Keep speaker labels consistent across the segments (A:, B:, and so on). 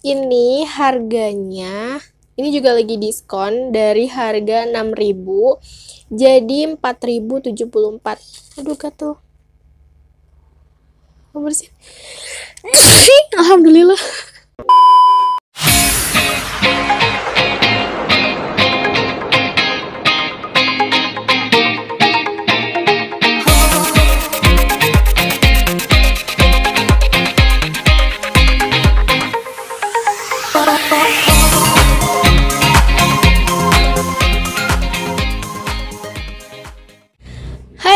A: Ini harganya ini juga lagi diskon dari harga 6000 jadi 4074. Aduh gatel. Bersin. Alhamdulillah. for, for, for.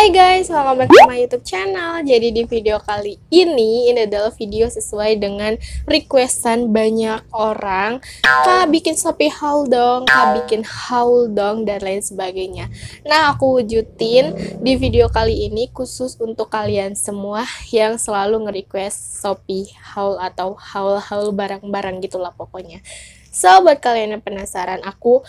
A: Hai guys, welcome back to my YouTube channel. Jadi di video kali ini, ini adalah video sesuai dengan requestan banyak orang. Kak bikin Shopee haul dong, kak bikin haul dong, dan lain sebagainya. Nah, aku wujudin di video kali ini khusus untuk kalian semua yang selalu nge-request Shopee haul atau haul-haul barang-barang gitulah pokoknya. So, buat kalian yang penasaran, aku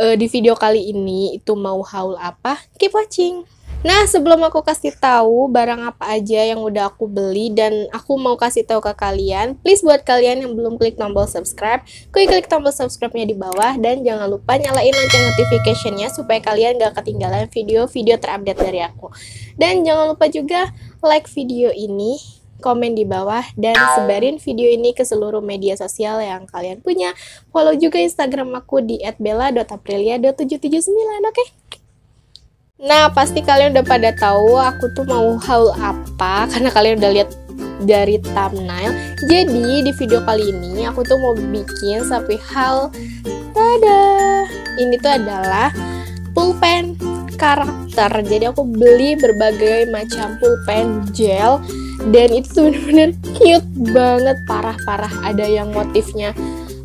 A: uh, di video kali ini itu mau haul apa? Keep watching! Nah, sebelum aku kasih tahu barang apa aja yang udah aku beli dan aku mau kasih tahu ke kalian, please buat kalian yang belum klik tombol subscribe, klik klik tombol subscribe-nya di bawah dan jangan lupa nyalain lonceng notification-nya supaya kalian gak ketinggalan video-video terupdate dari aku. Dan jangan lupa juga like video ini, komen di bawah dan sebarin video ini ke seluruh media sosial yang kalian punya. Follow juga Instagram aku di @bella.aprilia.779, oke? Okay? Nah, pasti kalian udah pada tahu aku tuh mau haul apa karena kalian udah lihat dari thumbnail. Jadi, di video kali ini aku tuh mau bikin sapi hal tada. Ini tuh adalah pulpen karakter. Jadi aku beli berbagai macam pulpen gel dan itu bener-bener cute banget parah-parah. Ada yang motifnya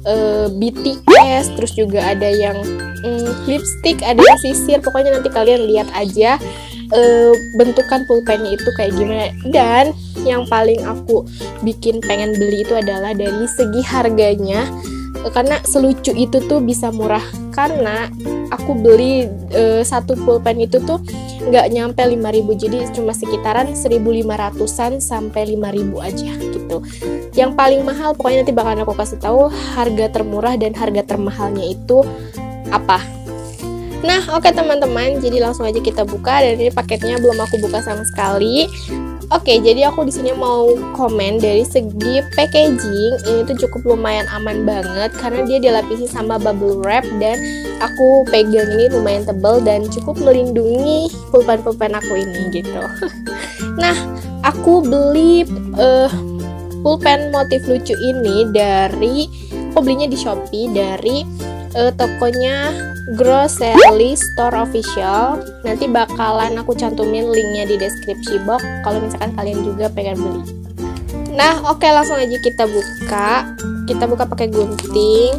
A: uh, eh, BTS terus juga ada yang um, lipstick ada yang sisir. Pokoknya nanti kalian lihat aja uh, bentukan pulpennya itu kayak gimana. Dan yang paling aku bikin pengen beli itu adalah dari segi harganya karena selucu itu tuh bisa murah. Karena aku beli uh, satu pulpen itu tuh nggak nyampe 5000 jadi cuma sekitaran 1500an sampai 5000 aja gitu. Yang paling mahal pokoknya nanti bakalan aku kasih tahu harga termurah dan harga termahalnya itu apa. Nah, oke okay, teman-teman, jadi langsung aja kita buka dan ini paketnya belum aku buka sama sekali. Oke, jadi aku di sini mau komen dari segi packaging ini tuh cukup lumayan aman banget karena dia dilapisi sama bubble wrap dan aku pegang ini lumayan tebal dan cukup melindungi pulpen-pulpen aku ini gitu. nah, aku beli uh, pulpen motif lucu ini dari aku belinya di Shopee dari uh, tokonya Grocery Store Official. Nanti bakalan aku cantumin linknya di deskripsi box kalau misalkan kalian juga pengen beli. Nah, oke okay, langsung aja kita buka. Kita buka pakai gunting.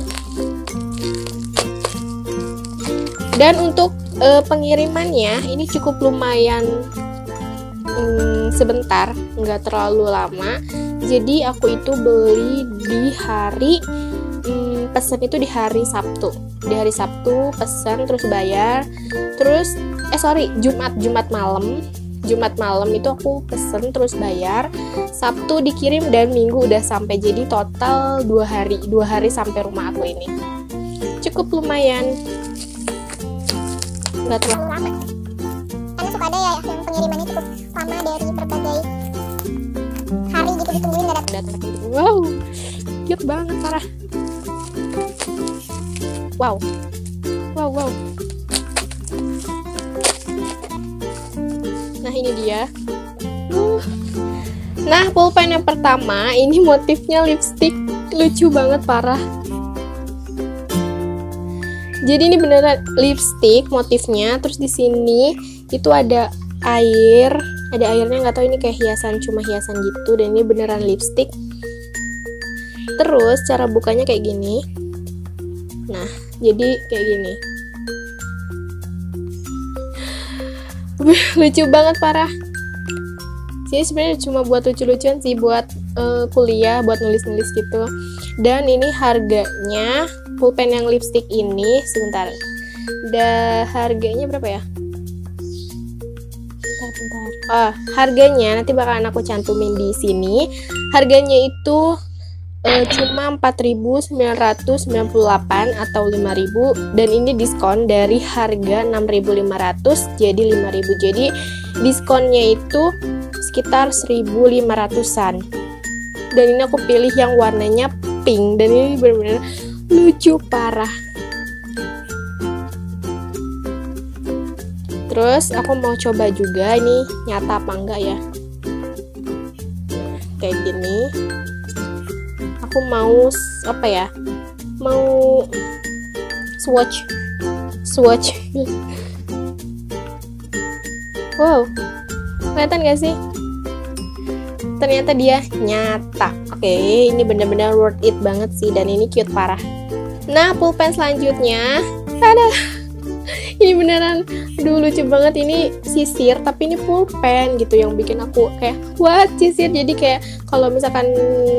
A: Dan untuk uh, pengirimannya ini cukup lumayan um, sebentar, nggak terlalu lama. Jadi aku itu beli di hari pesan itu di hari Sabtu. Di hari Sabtu pesan terus bayar. Terus eh sorry Jumat. Jumat malam. Jumat malam itu aku pesen terus bayar. Sabtu dikirim dan Minggu udah sampai. Jadi total dua hari. Dua hari sampai rumah aku ini. Cukup lumayan. Nggak terlalu lama. Karena suka ada ya yang pengirimannya cukup lama dari berbagai hari gitu ditungguin datang. Wow cute banget parah wow. Wow wow. Nah ini dia. Uh. nah pulpen yang pertama ini motifnya lipstick. Lucu banget parah. Jadi ini beneran lipstick motifnya. Terus di sini itu ada air. Ada airnya nggak tahu ini kayak hiasan cuma hiasan gitu. Dan ini beneran lipstick. Terus cara bukanya kayak gini nah jadi kayak gini. Lucu banget parah. Jadi sebenarnya cuma buat lucu-lucuan sih buat uh, kuliah buat nulis-nulis gitu. Dan ini harganya pulpen yang lipstick ini sebentar. Da harganya berapa ya? Bentar bentar. Oh harganya nanti bakalan aku cantumin di sini. Harganya itu uh, cuma 4.998 atau 5.000 dan ini diskon dari harga 6.500 jadi 5.000 jadi diskonnya itu sekitar 1.500an dan ini aku pilih yang warnanya pink dan ini benar-benar lucu parah. Terus aku mau coba juga ini nyata apa enggak ya? Kayak gini aku mau apa ya mau swatch swatch. Wow kelihatan gak sih? Ternyata dia nyata. Oke ini bener-bener worth it banget sih dan ini cute parah. Nah pulpen selanjutnya. Ada ini beneran. Aduh lucu banget. Ini sisir tapi ini pulpen gitu yang bikin aku kayak what? Sisir? Jadi kayak kalau misalkan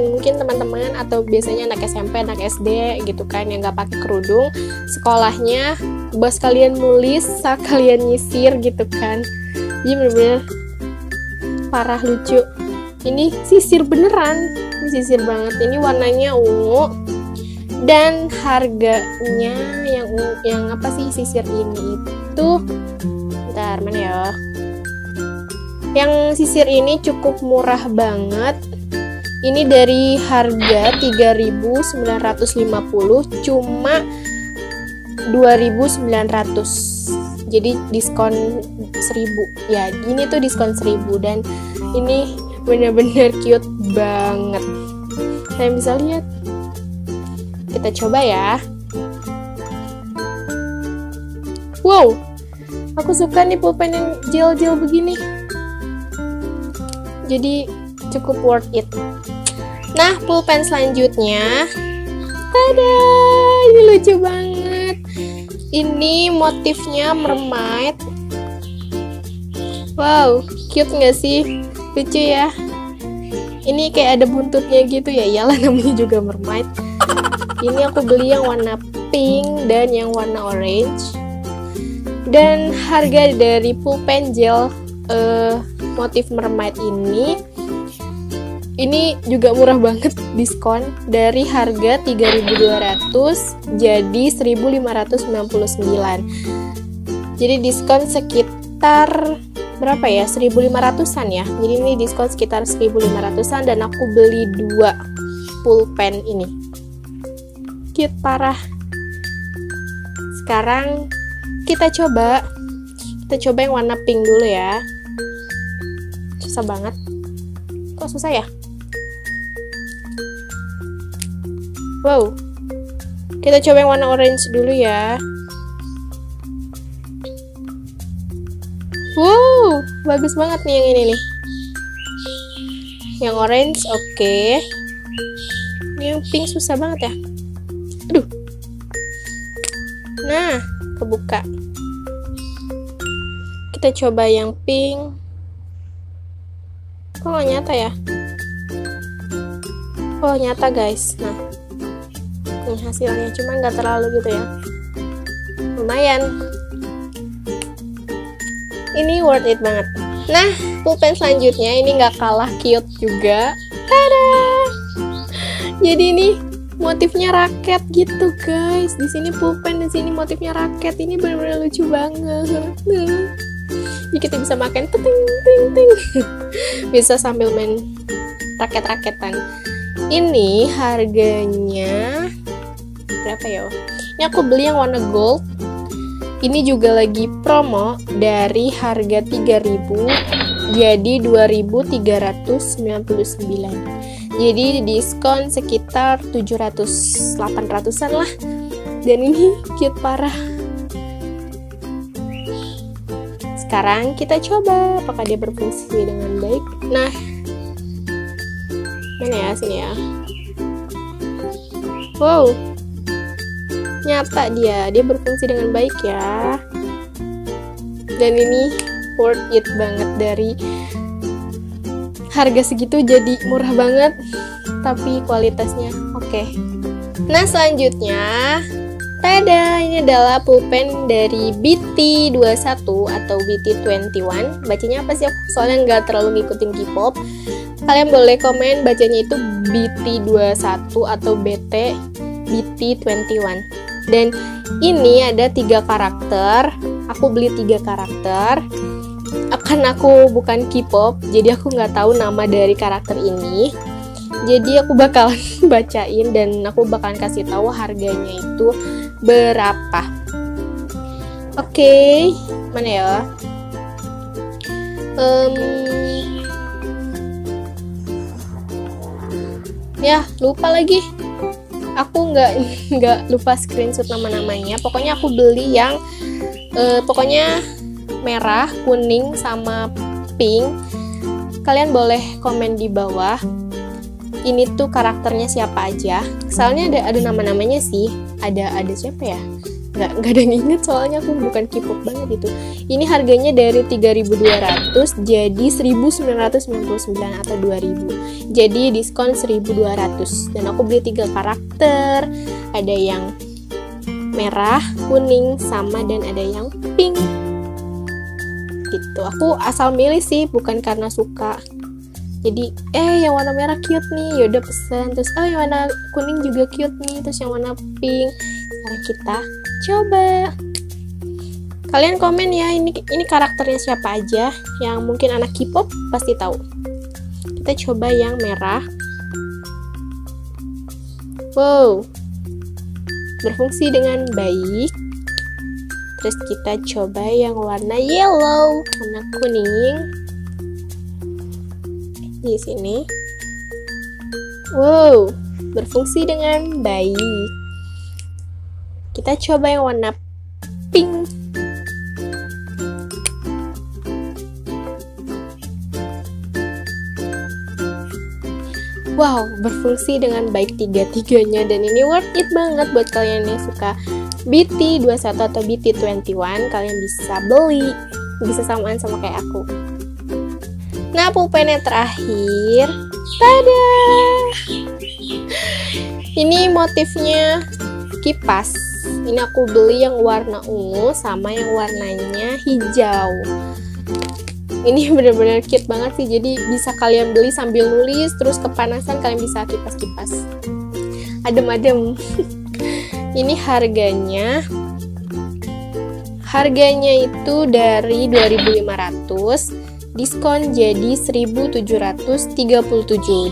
A: mungkin teman-teman atau biasanya anak SMP anak SD gitu kan yang nggak pakai kerudung sekolahnya bos kalian nulis kalian nyisir gitu kan. Jadi bener-bener parah lucu. Ini sisir beneran. Ini sisir banget. Ini warnanya ungu dan harganya yang yang apa sih sisir ini itu? Bentar mana ya? Yang sisir ini cukup murah banget. Ini dari harga 3.950 cuma 2.900 jadi diskon 1000 ya ini tuh diskon 1000 dan ini bener-bener cute banget. Kalian bisa lihat kita coba ya. Wow, aku suka nih pulpen yang gel-gel begini. Jadi cukup worth it. Nah, pulpen selanjutnya. Tada, ini lucu banget. Ini motifnya mermaid. Wow, cute nggak sih? Lucu ya. Ini kayak ada buntutnya gitu ya. Iyalah namanya juga mermaid ini aku beli yang warna pink dan yang warna orange. Dan harga dari pulpen gel uh, motif mermaid ini ini juga murah banget diskon dari harga 3200 jadi 1599 jadi diskon sekitar berapa ya 1500an ya. Jadi ini diskon sekitar 1500an dan aku beli dua pulpen ini cute parah. Sekarang kita coba. Kita coba yang warna pink dulu ya. Susah banget. Kok susah ya? Wow. Kita coba yang warna orange dulu ya. Wow bagus banget nih yang ini nih. Yang orange oke. Okay. yang pink susah banget ya Nah, kebuka. Kita coba yang pink. Kok gak nyata ya? Oh, nyata guys. Nah, ini hasilnya. Cuma nggak terlalu gitu ya. Lumayan. Ini worth it banget. Nah, pulpen selanjutnya ini nggak kalah cute juga. Tada! Jadi ini motifnya raket gitu guys. Di sini pulpen di sini motifnya raket. Ini benar-benar lucu banget. Jadi kita bisa makan. Ting ting ting. Bisa sambil main raket-raketan. Ini harganya berapa ya? Ini aku beli yang warna gold. Ini juga lagi promo dari harga 3000 jadi 2399 jadi diskon sekitar 700 800an lah. Dan ini cute parah. Sekarang kita coba apakah dia berfungsi dengan baik. Nah mana ya sini ya? Wow. Nyata dia dia berfungsi dengan baik ya. Dan ini worth it banget dari harga segitu jadi murah banget tapi kualitasnya oke. Okay. nah selanjutnya Tada, ini adalah pulpen dari BT21 atau BT21 Bacanya apa sih? Soalnya nggak terlalu ngikutin K-pop. Kalian boleh komen bacanya itu BT21 atau BT BT21 dan ini ada tiga karakter. Aku beli tiga karakter akan aku bukan K-pop jadi aku nggak tahu nama dari karakter ini. Jadi aku bakal bacain dan aku bakalan kasih tahu harganya itu berapa. Oke okay, mana ya? Um, ya lupa lagi. Aku nggak nggak lupa screenshot nama-namanya. Pokoknya aku beli yang uh, pokoknya merah kuning sama pink. Kalian boleh komen di bawah ini tuh karakternya siapa aja. Soalnya ada ada nama-namanya sih. Ada ada siapa ya? Nggak nggak ada yang inget soalnya aku bukan K-pop banget itu. Ini harganya dari 3200 jadi 1999 atau 2000 jadi diskon 1200 dan aku beli tiga karakter. Ada yang merah kuning sama dan ada yang pink gitu. Aku asal milih sih bukan karena suka. Jadi eh yang warna merah cute nih. Yaudah pesen. Terus oh yang warna kuning juga cute nih. Terus yang warna pink. Sekarang kita coba. Kalian komen ya ini ini karakternya siapa aja yang mungkin anak K-pop pasti tahu. Kita coba yang merah. Wow. Berfungsi dengan baik terus kita coba yang warna yellow warna kuning. Di sini. Wow berfungsi dengan baik kita coba yang warna pink. Wow, berfungsi dengan baik tiga-tiganya. Dan ini worth it banget buat kalian yang suka BT21 atau BT21 kalian bisa beli. Bisa samaan sama kayak aku. Nah pulpen yang terakhir. Tada! Ini motifnya kipas. Ini aku beli yang warna ungu sama yang warnanya hijau. Ini bener-bener cute banget sih. Jadi bisa kalian beli sambil nulis terus kepanasan kalian bisa kipas-kipas. Adem-adem ini harganya. Harganya itu dari 2500 diskon jadi 1737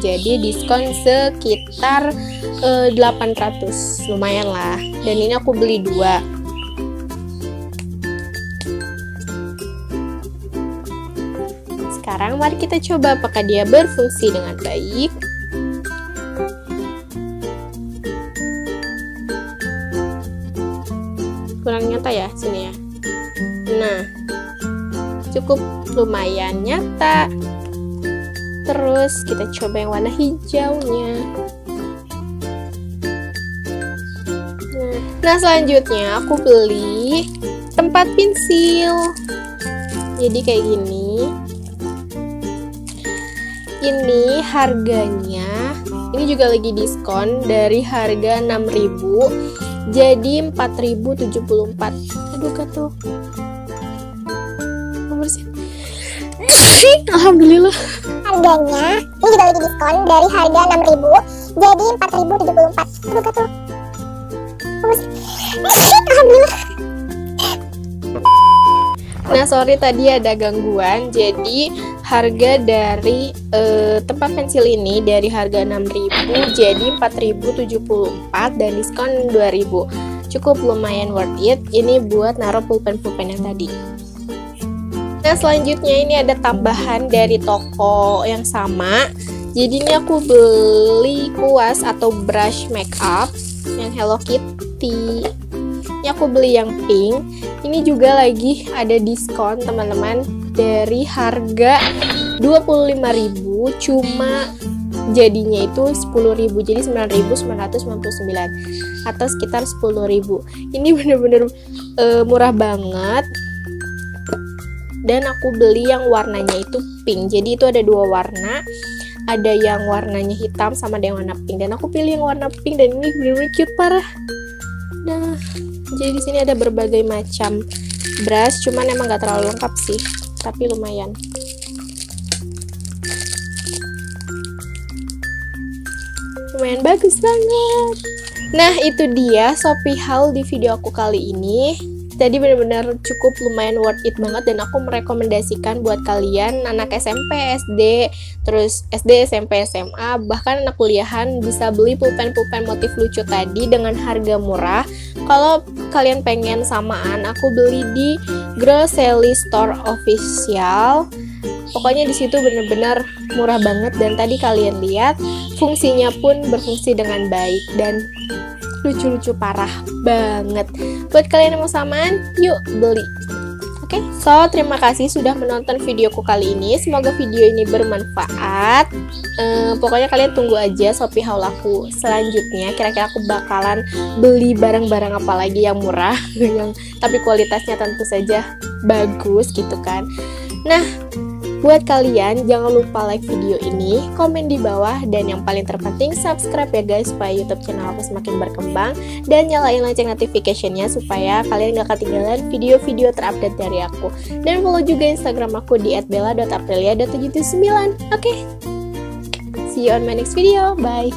A: jadi diskon sekitar eh, 800 lumayan lah. Dan ini aku beli dua. Sekarang mari kita coba apakah dia berfungsi dengan baik kita coba yang warna hijaunya. Nah selanjutnya aku beli tempat pensil. Jadi kayak gini. Ini harganya ini juga lagi diskon dari harga 6000 jadi 4074 aduh tuh nomor sih Alhamdulillah
B: harganya ini juga lagi diskon dari harga 6000 jadi 4074 aduh tuh. Alhamdulillah.
A: Nah sorry tadi ada gangguan Jadi harga dari uh, tempat pensil ini dari harga 6000 jadi 4074 dan diskon 2000 Cukup lumayan worth it. Ini buat naruh pulpen-pulpen yang tadi Nah selanjutnya ini ada tambahan dari toko yang sama. Jadi ini aku beli kuas atau brush makeup yang Hello Kitty. Ini aku beli yang pink. Ini juga lagi ada diskon teman-teman dari harga 25.000 cuma jadinya itu 10.000 jadi 9.999 atau sekitar 10.000 ini bener-bener uh, murah banget dan aku beli yang warnanya itu pink. Jadi itu ada dua warna. Ada yang warnanya hitam sama ada yang warna pink. Dan aku pilih yang warna pink dan ini bener-bener cute parah. Nah jadi di sini ada berbagai macam brush. Cuman emang gak terlalu lengkap sih tapi lumayan. Lumayan bagus banget. Nah itu dia Shopee haul di video aku kali ini jadi benar-benar cukup lumayan worth it banget dan aku merekomendasikan buat kalian anak SMP, SD, terus SD, SMP, SMA, bahkan anak kuliahan bisa beli pulpen-pulpen motif lucu tadi dengan harga murah. Kalau kalian pengen samaan, aku beli di Grocery Store Official. Pokoknya di situ benar-benar murah banget dan tadi kalian lihat fungsinya pun berfungsi dengan baik dan lucu-lucu parah banget. Buat kalian yang mau samaan, yuk beli. Oke, okay, so terima kasih sudah menonton videoku kali ini. Semoga video ini bermanfaat. Uh, pokoknya kalian tunggu aja Shopee haul aku selanjutnya. Kira-kira aku bakalan beli barang-barang apa lagi yang murah, yang tapi kualitasnya tentu saja bagus gitu kan. Nah, Buat kalian, jangan lupa like video ini, komen di bawah, dan yang paling terpenting subscribe ya guys supaya YouTube channel aku semakin berkembang dan nyalain lonceng notifikasinya supaya kalian gak ketinggalan video-video terupdate dari aku. Dan follow juga Instagram aku di atbella.aprilia.79. Oke. Okay. See you on my next video. Bye.